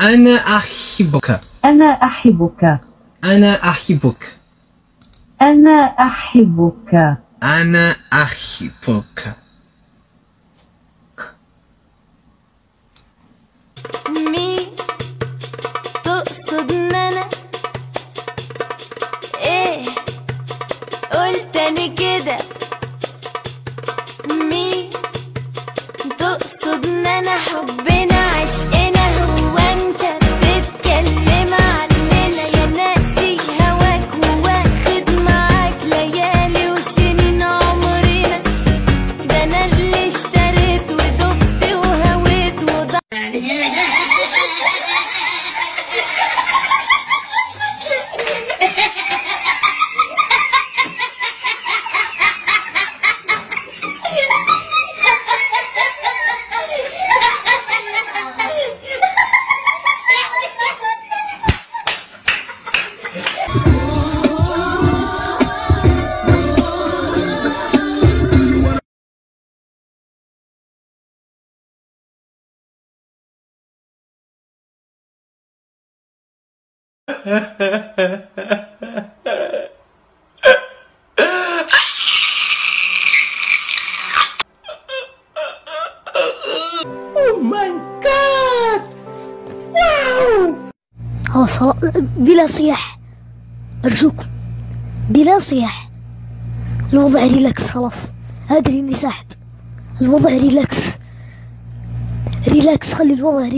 أنا أحبك. أنا أحبك. أنا أحبك. أنا أحبك. أنا أحبك. مين تقصد إيه؟ قلت تاني كده. خلاص خلاص بلا صياح. أرجوكم بلا صياح. الوضع relax خلاص. أدري إني ساحب. الوضع relax. relax خلي الوضع relax.